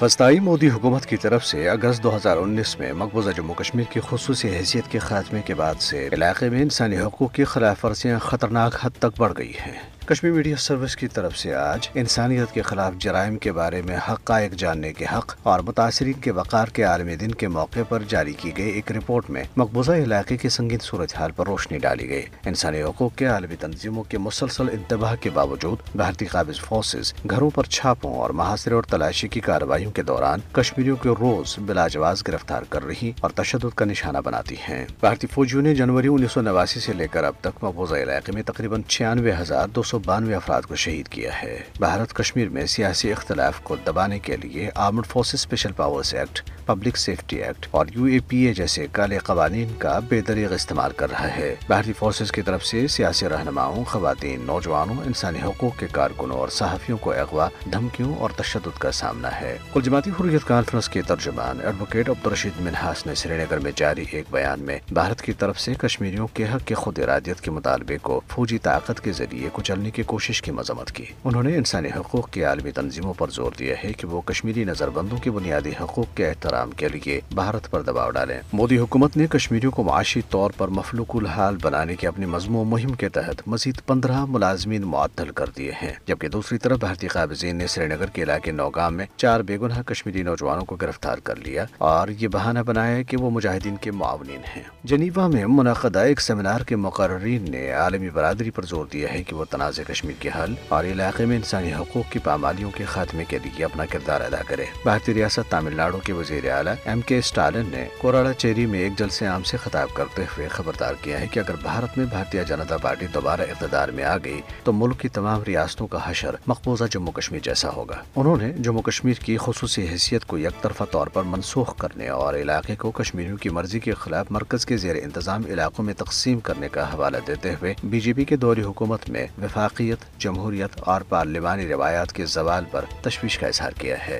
वस्ताई मोदी हुकूमत की तरफ़ से अगस्त 2019 में मकबूजा जम्मू कश्मीर की खसूस हैसियत के खात्मे के बाद से इलाके में इंसानी हकूक की खिलाफ वर्जियाँ खतरनाक हद तक बढ़ गई हैं। कश्मीर मीडिया सर्विस की तरफ़ से आज इंसानियत के खिलाफ जराइम के बारे में हक जानने के हक और मुतासरी के वक़ार के आलमी दिन के मौके पर जारी की गई एक रिपोर्ट में मकबूजा इलाके की संगीन सूरत हाल पर रोशनी डाली गई। इंसानी हकूक के आलमी तंजीमों के मुसलसल इंतबाह के बावजूद भारतीय काबिज फोर्सेज घरों पर छापों और महासरे और तलाशी की कार्रवाई के दौरान कश्मीरियों को रोज बिलाजवाज गिरफ़्तार कर रही और तशद का निशाना बनाती है। भारतीय फौजियों ने जनवरी उन्नीस सौ नवासी ऐसी लेकर अब तक मकबूजा इलाके में तकरीबन छियानवे हज़ार दो सौ सौ बानवे अफराद को शहीद किया है। भारत कश्मीर में सियासी इख्तलाफ को दबाने के लिए armed forces special powers act, public safety act और यू ए पी ए जैसे काले कवानीन का बेदरीग इस्तेमाल कर रहा है। भारतीय फोर्सेज की तरफ़ से सियासी रहनुमाओं खातन नौजवानों, इंसानी हकूक के कारकुनों और सहाफियों को अगवा धमकियों और तशद का सामना है। कुल जमाती हुरियत कॉन्फ्रेंस के तर्जमान एडवोकेट अब्दुलरशीद मिनहास ने श्रीनगर में जारी एक बयान में, भारत की तरफ़ से कश्मीरियों के हक के खुद इरादियत के मुतालबे को फौजी ताकत के ज़रिए कुचलने की कोशिश की, मजम्मत की। उन्होंने इंसानी हकूक की आलमी तंजीमों पर ज़ोर दिया है कि वो कश्मीरी नजरबंदों के बुनियादी हकूक के एहतराम के लिए भारत पर दबाव डालें। मोदी हुकूमत ने कश्मीरियों को माशी तौर पर मफलूकुल हाल बनाने की अपनी मजमू मुहिम के तहत मजीद पंद्रह मुलाजमीन मुअत्तल कर दिए हैं, जबकि दूसरी तरफ़ भारतीय काबजीन ने श्रीनगर के इलाके नौगाम में चार बेगुनाह कश्मीरी नौजवानों को गिरफ़्तार कर लिया और ये बहाना बनाया की वो मुजाहिदीन के मुआवनीन है। जनीवा में मुनदा एक सेमिनार के मुकर्रीन ने आलमी बरदरी पर ज़ोर दिया है की वो तनाज़ कश्मीर के हल और इलाके में इंसानी हकूक की पामालियों के खात्मे के लिए अपना किरदार अदा करे भारतीय रियासत तमिलनाडु के वज़ीर अला एम के स्टालिन ने कोराड़ा चेरी में एक जलसे आम से खिताब करते हुए खबरदार किया है कि अगर भारत में भारतीय जनता पार्टी दोबारा इकतदार में आ गई तो मुल्क की तमाम रियासतों का हशर मकबूजा जम्मू कश्मीर जैसा होगा उन्होंने जम्मू कश्मीर की खसूसी हैसियत को एक तरफा तौर पर मनसूख करने और इलाके को कश्मीरियों की मर्ज़ी के खिलाफ मरकज के जेर इंतज़ाम इलाकों में तकसीम करने का हवाला देते हुए बीजेपी के दौरी हुकूमत में विफाकियत जमहूरियत और पार्लिमानी रवायात के जवाल पर तशवीश का इजहार किया है।